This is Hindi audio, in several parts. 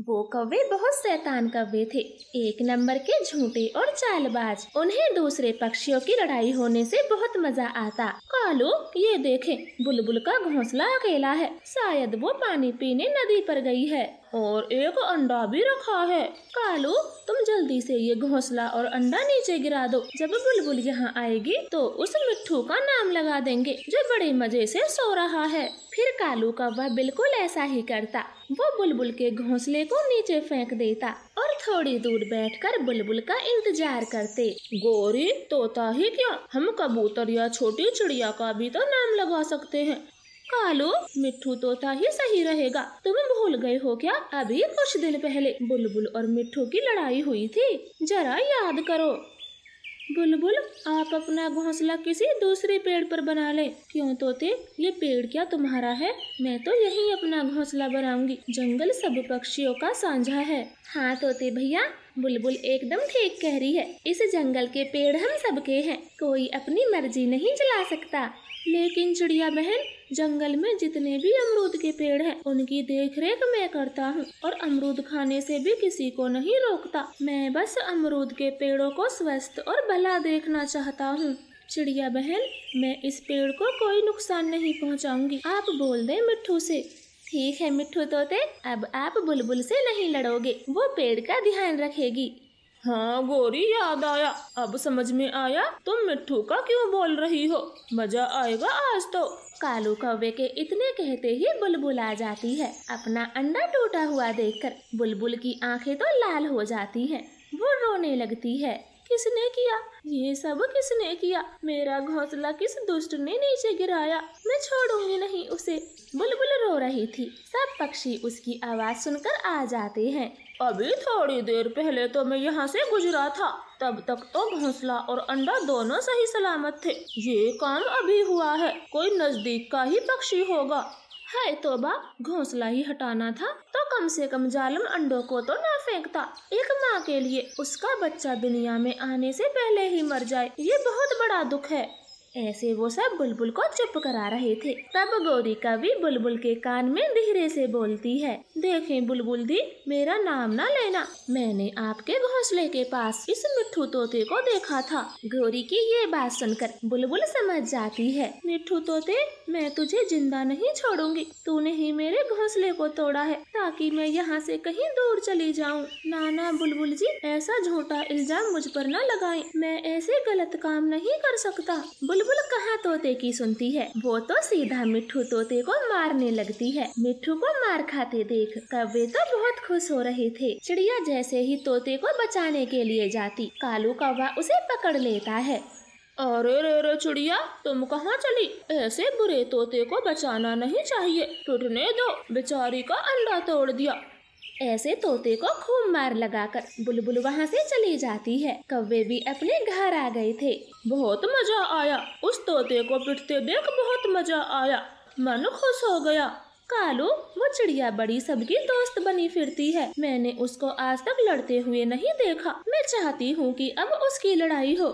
वो कौवे बहुत शैतान कौवे थे। एक नंबर के झूठे और चालबाज। उन्हें दूसरे पक्षियों की लड़ाई होने से बहुत मज़ा आता। कालू, ये देखें, बुलबुल का घोंसला अकेला है। शायद वो पानी पीने नदी पर गई है। और एक अंडा भी रखा है। कालू, तुम जल्दी से ये घोंसला और अंडा नीचे गिरा दो। जब बुलबुल यहाँ आएगी तो उस मिट्ठू का नाम लगा देंगे, जो बड़े मज़े से सो रहा है। फिर कालू का वह बिल्कुल ऐसा ही करता। वो बुलबुल के घोंसले को नीचे फेंक देता और थोड़ी दूर बैठकर बुलबुल का इंतज़ार करते। गोरी, तोता ही क्या? हम कबूतर या छोटी चिड़िया का भी तो नाम लगा सकते हैं। कालू मिट्ठू तोता ही सही रहेगा। तुम भूल गए हो क्या? अभी कुछ दिन पहले बुलबुल और मिट्ठू की लड़ाई हुई थी। जरा याद करो। बुलबुल, आप अपना घोंसला किसी दूसरे पेड़ पर बना ले। क्यों तोते? ये पेड़ क्या तुम्हारा है? मैं तो यही अपना घोंसला बनाऊँगी। जंगल सब पक्षियों का साझा है। हाँ तोते भैया, बुलबुल एकदम ठीक कह रही है। इस जंगल के पेड़ हम सबके हैं। कोई अपनी मर्ज़ी नहीं चला सकता। लेकिन चिड़िया बहन, जंगल में जितने भी अमरूद के पेड़ हैं, उनकी देख रेख मैं करता हूँ और अमरूद खाने से भी किसी को नहीं रोकता। मैं बस अमरूद के पेड़ों को स्वस्थ और भला देखना चाहता हूँ। चिड़िया बहन, मैं इस पेड़ को कोई नुकसान नहीं पहुँचाऊँगी। आप बोल दें मिट्ठू से। ठीक है मिट्ठू तोते, अब आप बुलबुल से नहीं लड़ोगे। वो पेड़ का ध्यान रखेगी। हाँ गोरी याद आया। अब समझ में आया, तुम मिट्ठू का क्यों बोल रही हो? मज़ा आएगा आज तो। कालू कौवे के इतने कहते ही बुलबुल आ जाती है। अपना अंडा टूटा हुआ देखकर बुलबुल की आँखें तो लाल हो जाती हैं। वो रोने लगती है, किसने किया? ये सब किसने किया? मेरा घोंसला किस दुष्ट ने नीचे गिराया? मैं छोड़ूँगी नहीं उसे। बुलबुल रो रही थी। सब पक्षी उसकी आवाज़ सुनकर आ जाते हैं। अभी थोड़ी देर पहले तो मैं यहाँ से गुजरा था, तब तक तो घोंसला और अंडा दोनों सही सलामत थे। ये काम अभी हुआ है, कोई नज़दीक का ही पक्षी होगा। है तोबा, घोंसला ही हटाना था तो कम से कम जालम अंडों को तो ना फेंकता। एक माँ के लिए उसका बच्चा दुनिया में आने से पहले ही मर जाए, ये बहुत बड़ा दुख है। ऐसे वो सब बुलबुल को चुप करा रहे थे। तब गौरी कवि बुलबुल के कान में धीरे से बोलती है, देखें बुलबुल दी, मेरा नाम ना लेना। मैंने आपके घोंसले के पास इस मिट्ठू तोते को देखा था। गौरी की ये बात सुनकर बुलबुल समझ जाती है, मिट्ठू तोते, मैं तुझे ज़िंदा नहीं छोड़ूँगी। तूने ही मेरे घोंसले को तोड़ा है, ताकि मैं यहाँ से कहीं दूर चली जाऊँ। नाना बुलबुल जी, ऐसा झूठा इल्ज़ाम मुझ पर न लगाए। मैं ऐसे गलत काम नहीं कर सकता। बुलबुल कहाँ तोते की सुनती है? वो तो सीधा मिट्ठू तोते को मारने लगती है। मिट्ठू को मार खाते देख कौवे तो बहुत खुश हो रहे थे। चिड़िया जैसे ही तोते को बचाने के लिए जाती, कालू कौवा उसे पकड़ लेता है। अरे रे रे चिड़िया, तुम कहाँ चली? ऐसे बुरे तोते को बचाना नहीं चाहिए। टूटने दो। बेचारी का अंडा तोड़ दिया। ऐसे तोते को खूब मार लगाकर बुलबुल वहाँ से चली जाती है। कौवे भी अपने घर आ गए थे। बहुत मज़ा आया। उस तोते को पिटते देख बहुत मज़ा आया। मन खुश हो गया। कालू, वो चिड़िया बड़ी सबकी दोस्त बनी फिरती है। मैंने उसको आज तक लड़ते हुए नहीं देखा। मैं चाहती हूँ कि अब उसकी लड़ाई हो।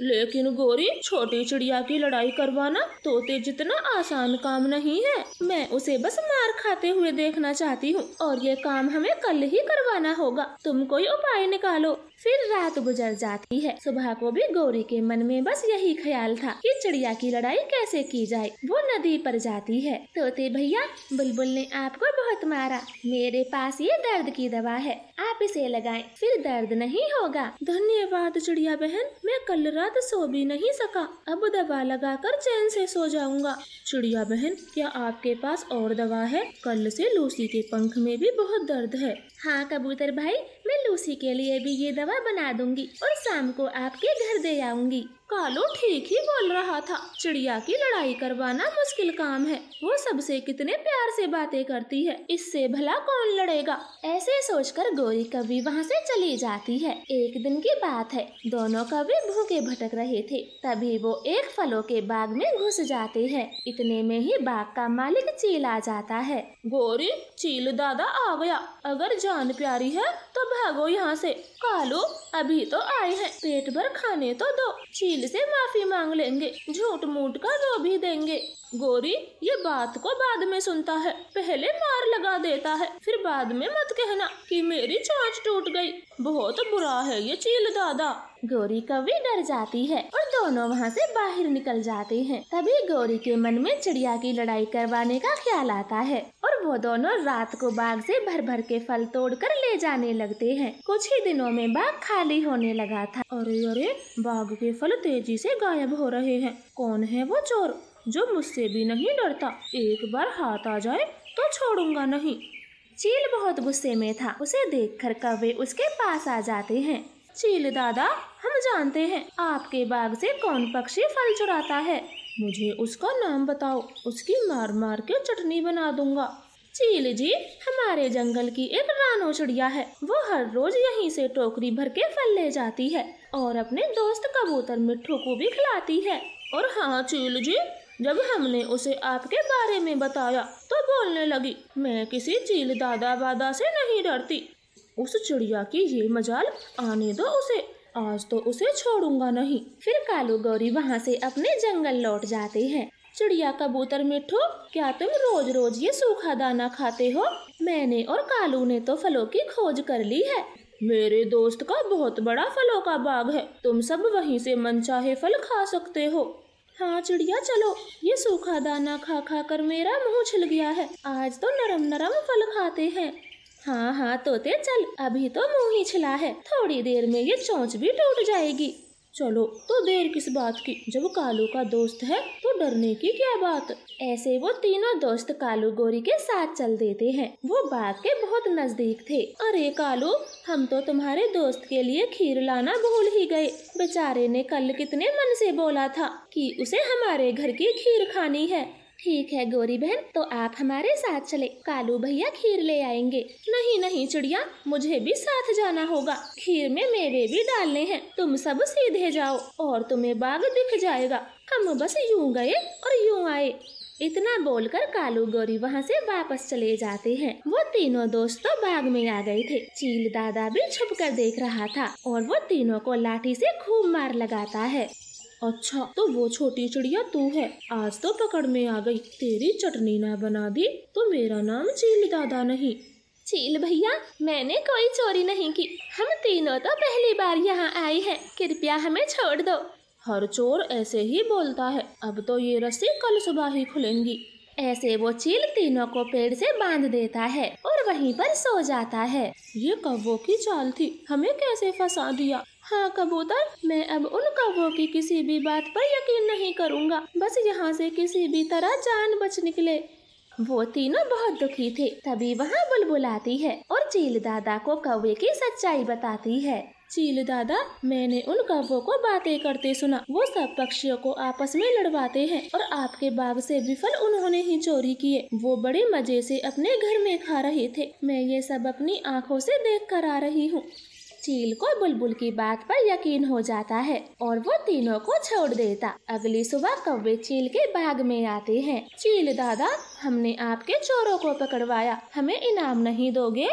लेकिन गोरी, छोटी चिड़िया की लड़ाई करवाना तोते जितना आसान काम नहीं है। मैं उसे बस मार खाते हुए देखना चाहती हूँ और ये काम हमें कल ही करवाना होगा। तुम कोई उपाय निकालो। फिर रात गुजर जाती है। सुबह को भी गौरी के मन में बस यही ख्याल था कि चिड़िया की लड़ाई कैसे की जाए। वो नदी पर जाती है। तोते भैया, बुलबुल ने आपको बहुत मारा। मेरे पास ये दर्द की दवा है। आप इसे लगाएँ, फिर दर्द नहीं होगा। धन्यवाद चिड़िया बहन। मैं कल रात सो भी नहीं सका। अब दवा लगाकर चैन से सो जाऊँगा। चिड़िया बहन क्या आपके पास और दवा है? कल से लूसी के पंख में भी बहुत दर्द है। हाँ कबूतर भाई मैं लूसी के लिए भी ये दवा बना दूँगी और शाम को आपके घर दे आऊँगी। कालो ठीक ही बोल रहा था। चिड़िया की लड़ाई करवाना मुश्किल काम है। वो सबसे कितने प्यार से बातें करती है। इससे भला कौन लड़ेगा? ऐसे सोचकर गोरी कवि वहाँ से चली जाती है। एक दिन की बात है। दोनों कवि भूखे भटक रहे थे, तभी वो एक फलों के बाग में घुस जाते हैं। इतने में ही बाग का मालिक चील आ जाता है। गोरी, चील दादा आ गया। अगर जान प्यारी है तो भागो यहाँ से। कालू, अभी तो आए हैं। पेट भर खाने तो दो। चील से माफ़ी मांग लेंगे। झूठ मूठ का रो भी देंगे। गोरी, ये बात को बाद में सुनता है। पहले मार लगा देता है। फिर बाद में मत कहना कि मेरी चांच टूट गई। बहुत बुरा है ये चील दादा। गौरी कभी डर जाती है और दोनों वहाँ से बाहर निकल जाते हैं। तभी गौरी के मन में चिड़िया की लड़ाई करवाने का ख्याल आता है और वो दोनों रात को बाग से भर भर के फल तोड़ कर ले जाने लगते हैं। कुछ ही दिनों में बाग खाली होने लगा था। अरे अरे बाग के फल तेज़ी से गायब हो रहे हैं। कौन है वो चोर जो मुझसे भी नहीं डरता? एक बार हाथ आ जाए तो छोड़ूँगा नहीं। चील बहुत गुस्से में था। उसे देखकर कौवे उसके पास आ जाते हैं। चील दादा, हम जानते हैं आपके बाग से कौन पक्षी फल चुराता है। मुझे उसका नाम बताओ, उसकी मार मार के चटनी बना दूँगा। चील जी, हमारे जंगल की एक रानो चिड़िया है, वो हर रोज यहीं से टोकरी भर के फल ले जाती है और अपने दोस्त कबूतर मिट्ठू को भी खिलाती है। और हाँ चील जी, जब हमने उसे आपके बारे में बताया तो बोलने लगी, मैं किसी चील दादा वादा से नहीं डरती। उस चिड़िया की ये मजाल आने दो उसे। आज तो उसे छोड़ूँगा नहीं। फिर कालू गौरी वहाँ से अपने जंगल लौट जाते हैं। चिड़िया कबूतर मिठू, क्या तुम रोज रोज ये सूखा दाना खाते हो? मैंने और कालू ने तो फलों की खोज कर ली है। मेरे दोस्त का बहुत बड़ा फलों का बाग है। तुम सब वहीं से मनचाहे फल खा सकते हो। हाँ चिड़िया, चलो। ये सूखा दाना खा खा कर मेरा मुँह छिल गया है। आज तो नरम नरम फल खाते हैं। हाँ हाँ तोते चल, अभी तो मुँह ही छिला है। थोड़ी देर में ये चोंच भी टूट जाएगी। चलो तो देर किस बात की? जब कालू का दोस्त है तो डरने की क्या बात? ऐसे वो तीनों दोस्त कालू गोरी के साथ चल देते हैं। वो बाग के बहुत नज़दीक थे। अरे कालू, हम तो तुम्हारे दोस्त के लिए खीर लाना भूल ही गए। बेचारे ने कल कितने मन से बोला था कि उसे हमारे घर की खीर खानी है। ठीक है, गौरी बहन तो आप हमारे साथ चले। कालू भैया खीर ले आएँगे। नहीं नहीं, चिड़िया, मुझे भी साथ जाना होगा। खीर में मेवे भी डालने हैं। तुम सब सीधे जाओ, और तुम्हें बाग दिख जाएगा। हम बस यूँ गए और यूँ आए। इतना बोलकर कालू गौरी वहाँ से वापस चले जाते हैं। वो तीनों दोस्त तो बाग में आ गए थे। चील दादा भी छुप कर देख रहा था, और वो तीनों को लाठी से खूब मार लगाता है। अच्छा तो वो छोटी चिड़िया तू है। आज तो पकड़ में आ गई। तेरी चटनी ना बना दी तो मेरा नाम चील दादा नहीं। चील भैया मैंने कोई चोरी नहीं की। हम तीनों तो पहली बार यहाँ आए हैं। कृपया हमें छोड़ दो। हर चोर ऐसे ही बोलता है। अब तो ये रस्सी कल सुबह ही खुलेंगी। ऐसे वो चील तीनों को पेड़ से बाँध देता है और वहीं पर सो जाता है। ये कौवों की चाल थी। हमें कैसे फंसा दिया? हाँ कबूतर, मैं अब उन कौवों की किसी भी बात पर यकीन नहीं करूँगा। बस यहाँ से किसी भी तरह जान बच निकले। वो तीनों बहुत दुखी थे, तभी वहाँ बुलबुल आती है और चील दादा को कौवे की सच्चाई बताती है। चील दादा, मैंने उन कौवों को बातें करते सुना। वो सब पक्षियों को आपस में लड़वाते हैं और आपके बाग से विफल उन्होंने ही चोरी किए। वो बड़े मज़े से अपने घर में खा रहे थे। मैं ये सब अपनी आँखों से देख कर आ रही हूँ। चील को बुलबुल की बात पर यकीन हो जाता है और वो तीनों को छोड़ देता। अगली सुबह कौवे चील के बाग में आते हैं। चील, दादा, हमने आपके चोरों को पकड़वाया। हमें इनाम नहीं दोगे?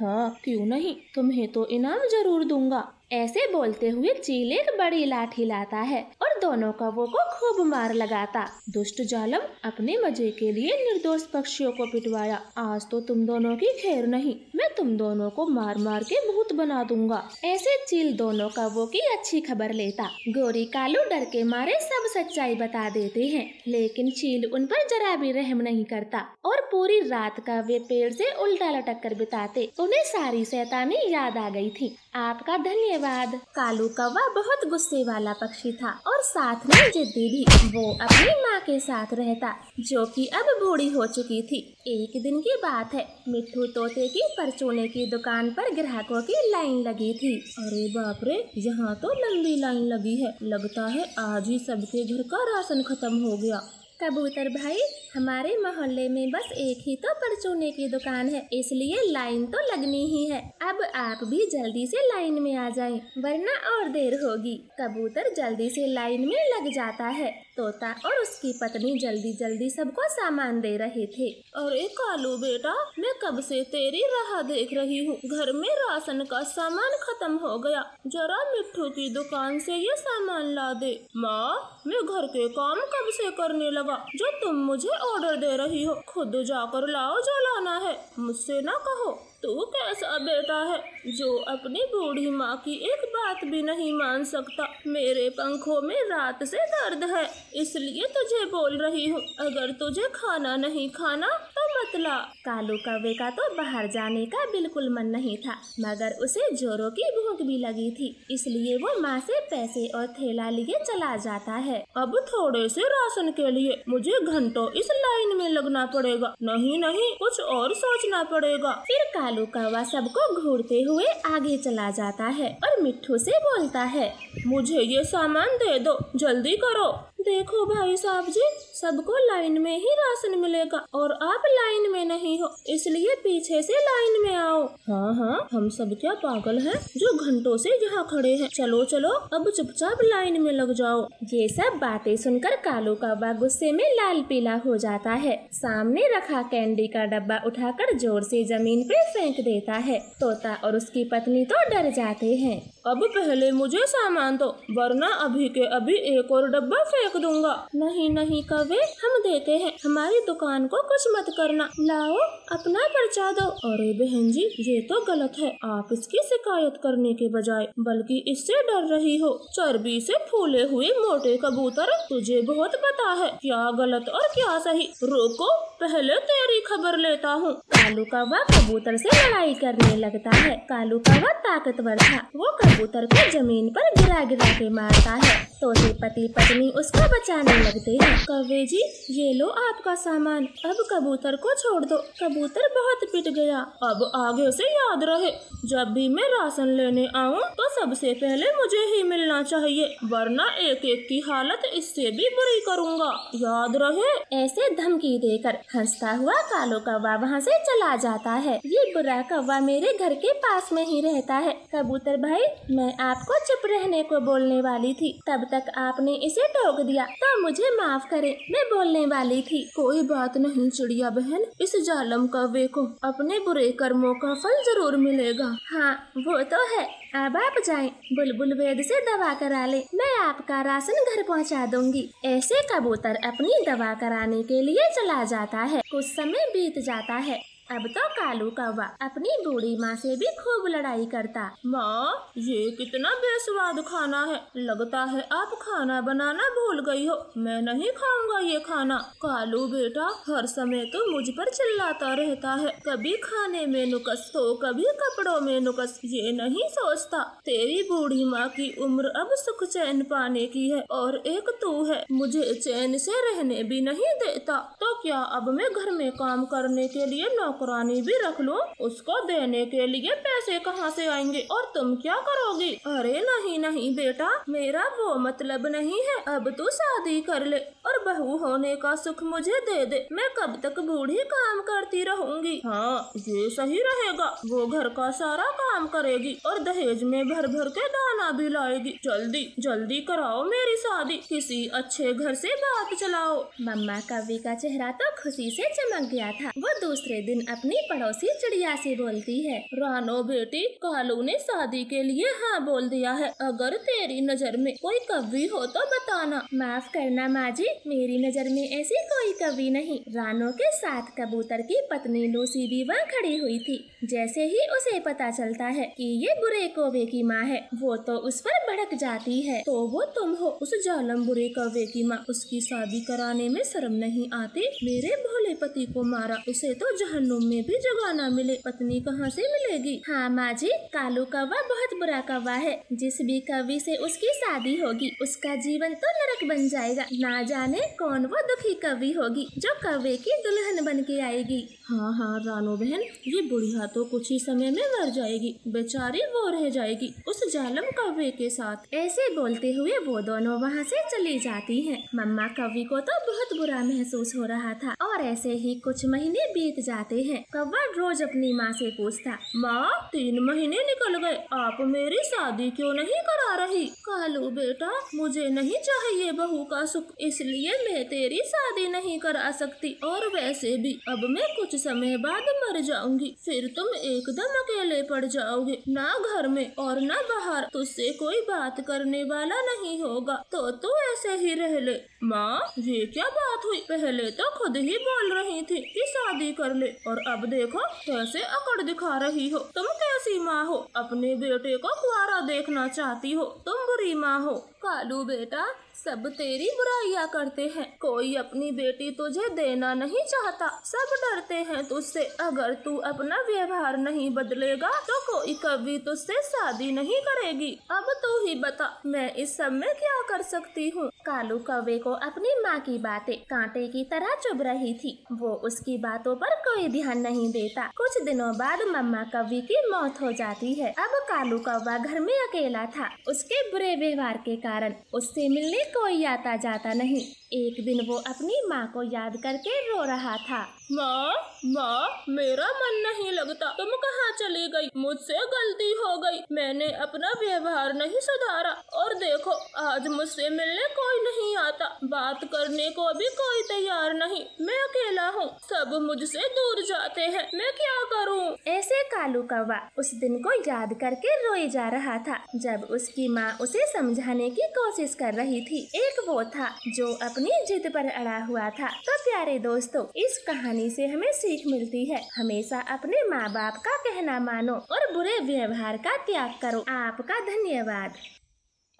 हाँ क्यों नहीं? तुम्हें तो इनाम ज़रूर दूँगा। ऐसे बोलते हुए चील एक बड़ी लाठी लाता है और दोनों कौवों को खूब मार लगाता। दुष्ट जालम अपने मज़े के लिए निर्दोष पक्षियों को पिटवाया। आज तो तुम दोनों की खैर नहीं, मैं तुम दोनों को मार मार के भूत बना दूँगा। ऐसे चील दोनों कौवों की अच्छी खबर लेता। गोरी कालू डर के मारे सब सच्चाई बता देते हैं, लेकिन चील उन पर जरा भी रहम नहीं करता और पूरी रात का वे पेड़ से उल्टा लटक कर बिताते। उन्हें सारी शैतानी याद आ गई थी। आपका धन्यवाद। कालू कौवा बहुत गुस्से वाला पक्षी था और साथ में जिद्दी भी वो अपनी माँ के साथ रहता, जो कि अब बूढ़ी हो चुकी थी। एक दिन की बात है, मिट्टू तोते की परचूने की दुकान पर ग्राहकों की लाइन लगी थी। अरे बाप रे, यहाँ तो लंबी लाइन लगी है। लगता है आज ही सबके घर का राशन खत्म हो गया। कबूतर भाई, हमारे मोहल्ले में बस एक ही तो परचूने की दुकान है, इसलिए लाइन तो लगनी ही है। अब आप भी जल्दी से लाइन में आ जाएँ, वरना और देर होगी। कबूतर जल्दी से लाइन में लग जाता है। तोता और उसकी पत्नी जल्दी जल्दी सबको सामान दे रहे थे। अरे कालू बेटा, मैं कब से तेरी राह देख रही हूँ? घर में राशन का सामान खत्म हो गया। जरा मिट्टू की दुकान से ये सामान ला दे। माँ, मैं घर के काम कब से करने लगा जो तुम मुझे ऑर्डर दे रही हो। खुद जाकर लाओ जो लाना है। मुझसे ना कहो। तू कैसा बेटा है, जो अपनी बूढ़ी माँ की एक बात भी नहीं मान सकता? मेरे पंखों में रात से दर्द है, इसलिए तुझे बोल रही हूँ, अगर तुझे खाना नहीं खाना तो मत ला। कालू कौवे का तो बाहर जाने का बिल्कुल मन नहीं था, मगर उसे जोरों की भूख भी लगी थी, इसलिए वो माँ से पैसे और थैला लिए चला जाता है। अब थोड़े से राशन के लिए मुझे घंटों इस लाइन में लगना पड़ेगा, नहीं नहीं, कुछ और सोचना पड़ेगा। फिर कौवा सबको घूरते हुए आगे चला जाता है और मिट्ठू से बोलता है, मुझे ये सामान दे दो, जल्दी करो। देखो भाई साहब जी, सबको लाइन में ही राशन मिलेगा और आप लाइन में नहीं हो, इसलिए पीछे से लाइन में आओ। हाँ हाँ हम सब क्या पागल हैं जो घंटों से यहाँ खड़े हैं। चलो चलो, अब चुपचाप लाइन में लग जाओ। ये सब बातें सुनकर कालू कौवा गुस्से में लाल पीला हो जाता है। सामने रखा कैंडी का डब्बा उठाकर ज़ोर से ज़मीन पे फेंक देता है। तोता और उसकी पत्नी तो डर जाते हैं। अब पहले मुझे सामान दो, वरना अभी के अभी एक और डब्बा फेंक दूँगा। नहीं नहीं कवे हम देते हैं। हमारी दुकान को कुछ मत करना। लाओ, अपना पर्चा दो। अरे बहन जी, ये तो गलत है। आप इसकी शिकायत करने के बजाय, बल्कि इससे डर रही हो। चर्बी से फूले हुए मोटे कबूतर, तुझे बहुत पता है क्या गलत और क्या सही। रोको, पहले तेरी खबर लेता हूँ। कालू कौवा कबूतर से लड़ाई करने लगता है। कालू कौवा ताकतवर था। वो कबूतर को ज़मीन पर गिरा गिरा के मारता है। तोते पति पत्नी उसको बचाने लगते हैं। कौवे जी, ये लो आपका सामान। अब कबूतर को छोड़ दो। कबूतर बहुत पिट गया। अब आगे से याद रहे। जब भी मैं राशन लेने आऊँ तो सबसे पहले मुझे ही मिलना चाहिए, वरना एक एक की हालत इससे भी बुरी करूँगा। याद रहे। ऐसे धमकी देकर हंसता हुआ कालो कौवा वहाँ से चला जाता है। ये बुरा कौवा मेरे घर के पास में ही रहता है। कबूतर भाई, मैं आपको चुप रहने को बोलने वाली थी। तब तक आपने इसे टोक दिया तो मुझे माफ़ करे, मैं बोलने वाली थी। कोई बात नहीं, चिड़िया बहन, इस जालम कौवे को अपने बुरे कर्मों का फल ज़रूर मिलेगा। हाँ वो तो है। अब आप जाएँ, बुलबुल वेद से दवा करा ले। मैं आपका राशन घर पहुँचा दूँगी। ऐसे कबूतर अपनी दवा कराने के लिए चला जाता है। कुछ समय बीत जाता है। अब तो कालू कौवा अपनी बूढ़ी माँ से भी खूब लड़ाई करता। माँ, ये कितना बेस्वाद खाना है। लगता है आप खाना बनाना भूल गई हो। मैं नहीं खाऊँगा ये खाना। कालू बेटा, हर समय तो मुझ पर चिल्लाता रहता है। कभी खाने में नुकस तो कभी कपड़ों में नुकस। ये नहीं सोचता, तेरी बूढ़ी माँ की उम्र अब सुख चैन पाने की है और एक तू है। मुझे चैन से रहने भी नहीं देता। तो क्या अब मैं घर में काम करने के लिए नौकर नौकरानी भी रख लो। उसको देने के लिए पैसे कहाँ से आएँगे? और तुम क्या करोगी? अरे नहीं नहीं बेटा, मेरा वो मतलब नहीं है। अब तू शादी कर ले और बहू होने का सुख मुझे दे दे। मैं कब तक बूढ़ी काम करती रहूँगी? हाँ ये सही रहेगा। वो घर का सारा काम करेगी और दहेज में भर भर के दाना भी लाएगी। जल्दी जल्दी कराओ मेरी शादी। किसी अच्छे घर से बात चलाओ। मम्मा कवि का चेहरा तो खुशी से चमक गया था। वो दूसरे दिन अपनी पड़ोसी चिड़िया से बोलती है, रानो बेटी, कालू ने शादी के लिए हाँ बोल दिया है। अगर तेरी नज़र में कोई कवि हो तो बताना। माफ़ करना माँ जी मेरी नज़र में ऐसी कोई कवि नहीं। रानो के साथ कबूतर की पत्नी लूसी भी वहाँ खड़ी हुई थी। जैसे ही उसे पता चलता है कि ये बुरे कौवे की माँ है, वो तो उस पर भड़क जाती है। तो वो तुम हो उस जालम बुरे कौवे की माँ। उसकी शादी कराने में शर्म नहीं आती। मेरे भोले पति को मारा। उसे तो जहन्नुम तुम में भी जगह न मिले। पत्नी कहाँ से मिलेगी? हाँ माँ जी, कालू कौवा बहुत बुरा कौवा है। जिस भी कवि से उसकी शादी होगी, उसका जीवन तो नरक बन जाएगा। ना जाने कौन वो दुखी कवि होगी, जो कौवे की दुल्हन बन के आएगी। हाँ हाँ रानो बहन, ये बुढ़िया तो कुछ ही समय में मर जाएगी। बेचारी वो रह जाएगी उस जालम कौवे के साथ। ऐसे बोलते हुए वो दोनों वहाँ से चली जाती हैं। मम्मा कवि को तो बहुत बुरा महसूस हो रहा था और ऐसे ही कुछ महीने बीत जाते हैं। कौवा रोज अपनी माँ से पूछता, माँ, तीन महीने निकल गए। आप मेरी शादी क्यों नहीं करा रही? कालू बेटा, मुझे नहीं चाहिए बहू का सुख, इसलिए मैं तेरी शादी नहीं करा सकती। और वैसे भी अब मैं कुछ समय बाद मर जाऊँगी। फिर तुम एकदम अकेले पड़ जाओगे, ना घर में और न बाहर। तुझसे कोई बात करने वाला नहीं होगा तो तू ऐसे ही रह ले। माँ, ये क्या बात हुई? पहले तो खुद ही बोल रही थी कि शादी कर ले, और अब देखो, कैसे अकड़ दिखा रही हो। तुम कैसी माँ हो? अपने बेटे को कुआरा देखना चाहती हो। तुम बुरी माँ हो। कालू बेटा, सब तेरी बुराइयाँ करते हैं। कोई अपनी बेटी तुझे देना नहीं चाहता। सब डरते हैं तुझसे। अगर तू अपना व्यवहार नहीं बदलेगा तो कोई कभी तुझसे शादी नहीं करेगी। अब तू ही बता, मैं इस सब में क्या कर सकती हूँ? कालू कौवे को अपनी माँ की बातें कांटे की तरह चुभ रही थी। वो उसकी बातों पर कोई ध्यान नहीं देता। कुछ दिनों बाद मम्मा कवि की मौत हो जाती है। अब कालू कौवा घर में अकेला था। उसके बुरे व्यवहार के कारण उससे मिलने कोई आता जाता नहीं। एक दिन वो अपनी माँ को याद करके रो रहा था। माँ माँ, मेरा मन नहीं लगता। तुम कहाँ चली गई? मुझसे गलती हो गई। मैंने अपना व्यवहार नहीं सुधारा। और देखो, आज मुझसे मिलने कोई नहीं आता। बात करने को भी कोई तैयार नहीं। मैं अकेला हूँ। सब मुझसे दूर जाते हैं। मैं क्या करूँ? ऐसे कालू कौवा उस दिन को याद करके रोए जा रहा था। जब उसकी माँ उसे समझाने की कोशिश कर रही थी, एक वो था जो अपनी जिद पर अड़ा हुआ था। तो प्यारे दोस्तों, इस कहानी से हमें सीख मिलती है। हमेशा अपने माँ बाप का कहना मानो और बुरे व्यवहार का त्याग करो। आपका धन्यवाद।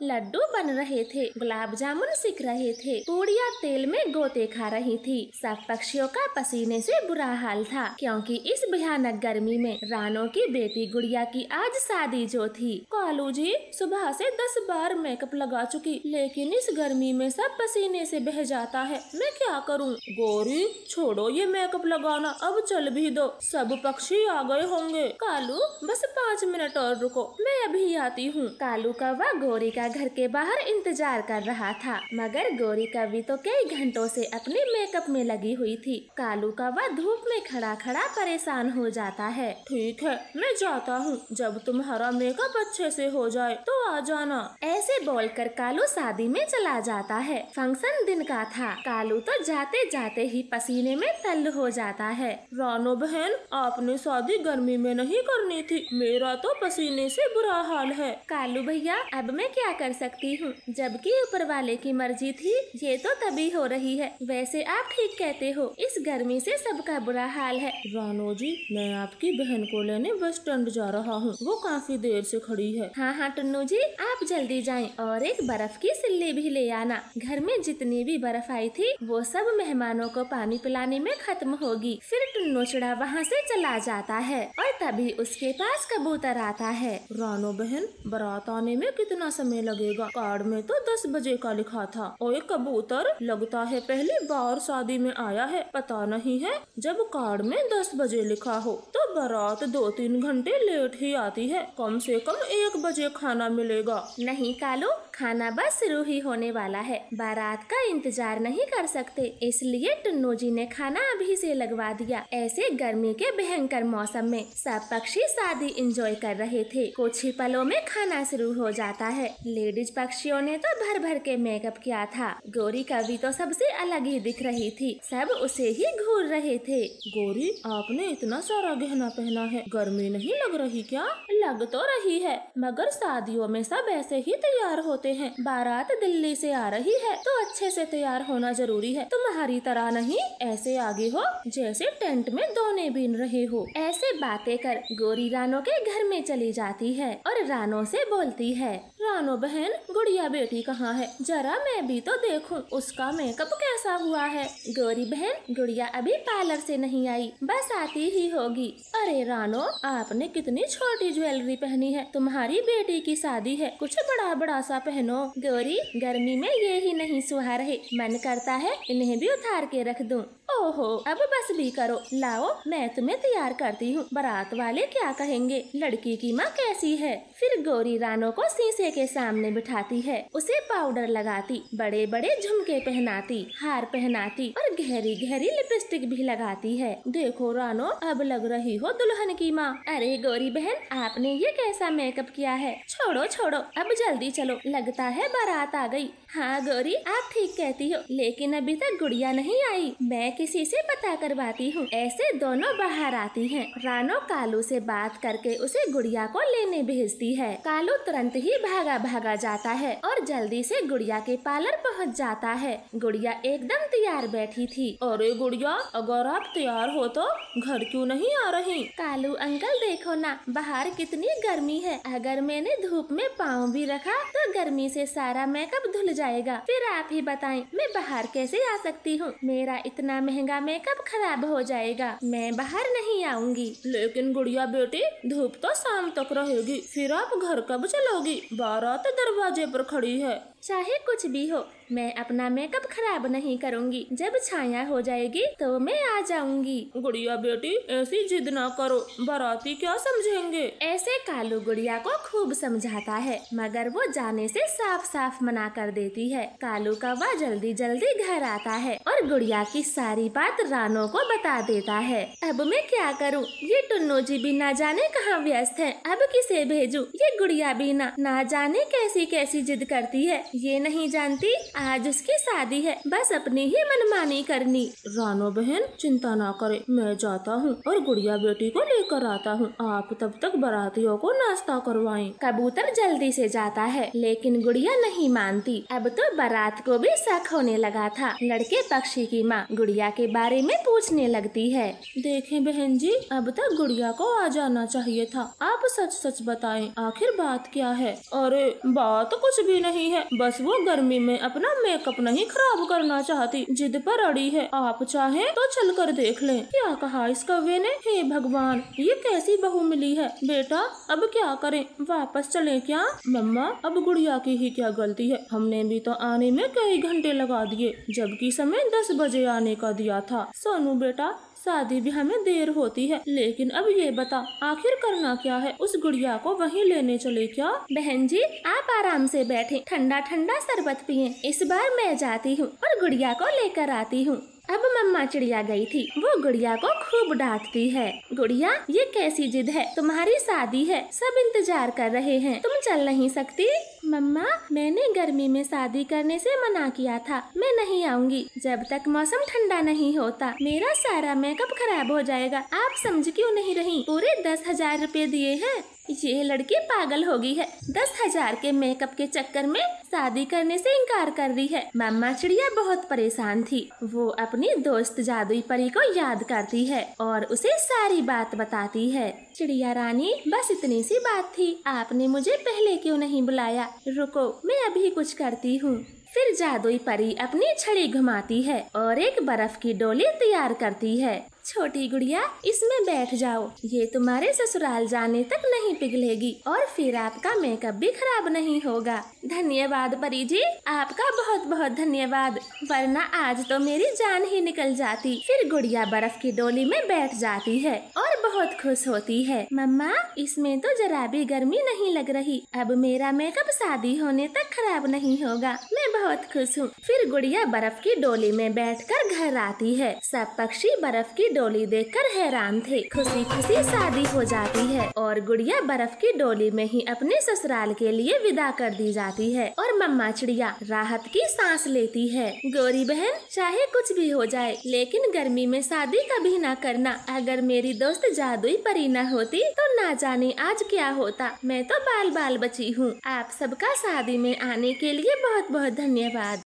लड्डू बन रहे थे, गुलाब जामुन सीख रहे थे, पूड़िया तेल में गोते खा रही थी। सब पक्षियों का पसीने से बुरा हाल था, क्योंकि इस भयानक गर्मी में रानो की बेटी गुड़िया की आज शादी जो थी। कालू जी, सुबह से दस बार मेकअप लगा चुकी, लेकिन इस गर्मी में सब पसीने से बह जाता है। मैं क्या करूँ? गौरी, छोड़ो ये मेकअप लगाना, अब चल भी दो। सब पक्षी आ गए होंगे। कालू, बस पाँच मिनट और रुको, मैं अभी आती हूँ। कालू कौवा गौरी का घर के बाहर इंतज़ार कर रहा था, मगर गोरी कवि तो कई घंटों से अपने मेकअप में लगी हुई थी। कालू का वह धूप में खड़ा खड़ा परेशान हो जाता है। ठीक है, मैं जाता हूँ। जब तुम्हारा मेकअप अच्छे से हो जाए तो आ जाना। ऐसे बोलकर कालू शादी में चला जाता है। फ़ंक्शन दिन का था। कालू तो जाते जाते ही पसीने में तल हो जाता है। रानो बहन, आपने शादी गर्मी में नहीं करनी थी। मेरा तो पसीने से बुरा हाल है। कालू भैया, अब मैं क्या कर सकती हूँ। जबकि ऊपर वाले की मर्ज़ी थी ये तो तभी हो रही है। वैसे आप ठीक कहते हो इस गर्मी से सबका बुरा हाल है। रानो जी मैं आपकी बहन को लेने बस स्टैंड जा रहा हूँ। वो काफ़ी देर से खड़ी है। हाँ हाँ टन्नू जी आप जल्दी जाएँ और एक बर्फ़ की सिल्ली भी ले आना। घर में जितनी भी बर्फ़ आई थी वो सब मेहमानों को पानी पिलाने में खत्म होगी। फिर टुन्नू चुड़ा वहाँ से चला जाता है और तभी उसके पास कबूतर आता है। रानो बहन बारात आने में कितना समय लगेगा। कार्ड में तो दस बजे का लिखा था। और कबूतर, लगता है पहली बार शादी में आया है। पता नहीं है, जब कार्ड में दस बजे लिखा हो तो बारात दो तीन घंटे लेट ही आती है। कम से कम एक बजे खाना मिलेगा। नहीं कालू, खाना बस शुरू ही होने वाला है। बारात का इंतज़ार नहीं कर सकते, इसलिए टुन्नू जी ने खाना अभी से लगवा दिया। ऐसे गर्मी के भयंकर मौसम में सब पक्षी शादी एंजॉय कर रहे थे। कुछ ही पलों में खाना शुरू हो जाता है लेडीज़ पक्षियों ने तो भर भर के मेकअप किया था। गोरी कवि तो सबसे अलग ही दिख रही थी। सब उसे ही घूर रहे थे। गोरी, आपने इतना सारा गहना पहना है। गर्मी नहीं लग रही क्या? लग तो रही है, मगर शादियों में सब ऐसे ही तैयार होते हैं। बारात दिल्ली से आ रही है तो अच्छे से तैयार होना ज़रूरी है। तुम्हारी तरह नहीं, ऐसे आगे हो, जैसे टेंट में दोने बीन रहे हो। ऐसे बातें कर, गोरी रानो के घर में चली जाती है और रानो से बोलती है, रानो बहन, गुड़िया बेटी कहाँ है? जरा मैं भी तो देखूँ, उसका मेकअप कैसा हुआ है? गोरी बहन, गुड़िया अभी पार्लर से नहीं आई, बस आती ही होगी। अरे रानो, आपने कितनी छोटी ज्वेलरी पहनी है। तुम्हारी बेटी की शादी है। कुछ बड़ा बड़ा सा पहनो। गोरी, गर्मी में ये ही नहीं सुहा रहे। मन करता है इन्हें भी उतार के रख दूँ। ओहो, अब बस भी करो। लाओ, मैं तुम्हें तैयार करती हूँ। बारात वाले क्या कहेंगे? लड़की की माँ कैसी है? फिर गौरी रानो को शीशे के सामने बिठाती है। उसे पाउडर लगाती बड़े बड़े झुमके पहनाती, हार पहनाती और गहरी गहरी लिपस्टिक भी लगाती है। देखो रानो, अब लग रही हो दुल्हन की माँ। अरे गौरी बहन, आपने ये कैसा मेकअप किया है? छोड़ो छोड़ो, अब जल्दी चलो। लगता है बारात आ गई। हाँ गौरी, आप ठीक कहती हो, लेकिन अभी तक गुड़िया नहीं आई। मैं किसी से पता करवाती हूँ। ऐसे दोनों बाहर आती हैं। रानो कालू से बात करके उसे गुड़िया को लेने भेजती है। कालू तुरंत ही भागा भागा जाता है और जल्दी से गुड़िया के पार्लर पहुँच जाता है। गुड़िया एकदम तैयार बैठी थी। अरे गुड़िया, अगर आप तैयार हो तो घर क्यों नहीं आ रही? कालू, अंकल देखो ना, बाहर कितनी गर्मी है। अगर मैंने धूप में पाँव भी रखा तो गर्मी से सारा मेकअप धुल जाएगा। फिर आप ही बताएँ, मैं बाहर कैसे आ सकती हूँ? मेरा इतना महँगा मेकअप खराब हो जाएगा। मैं बाहर नहीं आऊँगी। लेकिन गुड़िया बेटी, धूप तो शाम तक रहेगी। फिर आप घर कब चलोगी? बारात दरवाजे पर खड़ी है। चाहे कुछ भी हो मैं अपना मेकअप खराब नहीं करूँगी। जब छाया हो जाएगी तो मैं आ जाऊँगी। गुड़िया बेटी ऐसी जिद ना करो। बाराती क्या समझेंगे? ऐसे कालू गुड़िया को खूब समझाता है मगर वो जाने से साफ़ साफ़ मना कर देती है। कालू कौवा जल्दी जल्दी घर आता है और गुड़िया की सारी बात रानो को बता देता है। अब मैं क्या करूँ? ये टुन्नू जी भी ना जाने कहाँ व्यस्त है। अब किसे भेजू? ये गुड़िया भी ना ना जाने कैसी कैसी जिद करती है। ये नहीं जानती, आज उसकी शादी है। बस अपनी ही मनमानी करनी। रानो बहन, चिंता ना करे, मैं जाता हूँ और गुड़िया बेटी को लेकर आता हूँ। आप तब तक बारातियों को नाश्ता करवाएँ। कबूतर जल्दी से जाता है, लेकिन गुड़िया नहीं मानती। अब तो बारात को भी शक होने लगा था। लड़के पक्षी की माँ गुड़िया के बारे में पूछने लगती है। देखें बहन जी, अब तक गुड़िया को आ जाना चाहिए था। आप सच सच बताएँ, आखिर बात क्या है? अरे, बात कुछ भी नहीं है। बस वो गर्मी में अपना मेकअप नहीं खराब करना चाहती, जिद पर अड़ी है। आप चाहे तो चल कर देख लें। क्या कहा इस कव्वे ने हे भगवान, ये कैसी बहू मिली है? बेटा, अब क्या करें? वापस चले क्या? मम्मा, अब गुड़िया की ही क्या गलती है? हमने भी तो आने में कई घंटे लगा दिए, जबकि समय दस बजे आने का दिया था। सोनू बेटा शादी भी हमें देर होती है। लेकिन अब ये बता, आखिर करना क्या है? उस गुड़िया को वहीं लेने चले क्या? बहन जी, आप आराम से बैठे। ठंडा ठंडा शरबत पिए। इस बार मैं जाती हूँ और गुड़िया को लेकर आती हूँ। अब मम्मा चिड़िया गई थी। वो गुड़िया को खूब डांटती है। गुड़िया, ये कैसी जिद है? तुम्हारी शादी है। सब इंतज़ार कर रहे हैं। तुम चल नहीं सकती? मम्मा, मैंने गर्मी में शादी करने से मना किया था। मैं नहीं आऊँगी। जब तक मौसम ठंडा नहीं होता, मेरा सारा मेकअप खराब हो जाएगा। आप समझ क्यों नहीं रही? पूरे दस हज़ार रूपए दिए हैं। ये लड़की पागल हो गई है। दस हज़ार के मेकअप के चक्कर में शादी करने से इनकार कर रही है। मामा चिड़िया बहुत परेशान थी। वो अपनी दोस्त जादुई परी को याद करती है और उसे सारी बात बताती है। चिड़िया रानी, बस इतनी सी बात थी। आपने मुझे पहले क्यों नहीं बुलाया? रुको, मैं अभी कुछ करती हूँ। फिर जादुई परी अपनी छड़ी घुमाती है और एक बर्फ़ की डोली तैयार करती है। छोटी गुड़िया, इसमें बैठ जाओ। ये तुम्हारे ससुराल जाने तक नहीं पिघलेगी और फिर आपका मेकअप भी खराब नहीं होगा। धन्यवाद परी जी आपका बहुत बहुत धन्यवाद। वरना आज तो मेरी जान ही निकल जाती। फिर गुड़िया बर्फ़ की डोली में बैठ जाती है और बहुत खुश होती है। मम्मा, इसमें तो जरा भी गर्मी नहीं लग रही। अब मेरा मेकअप शादी होने तक खराब नहीं होगा। मैं बहुत खुश हूँ। फिर गुड़िया बर्फ़ की डोली में बैठकर घर आती है। सब पक्षी बर्फ़ की डोली देखकर हैरान थे। खुशी खुशी शादी हो जाती है और गुड़िया बर्फ़ की डोली में ही अपने ससुराल के लिए विदा कर दी जाती है और मम्मा चिड़िया राहत की सांस लेती है। गोरी बहन, चाहे कुछ भी हो जाए, लेकिन गर्मी में शादी कभी ना करना। अगर मेरी दोस्त जादुई परी न होती तो ना जाने आज क्या होता। मैं तो बाल बाल बची हूँ। आप सबका शादी में आने के लिए बहुत बहुत धन्यवाद।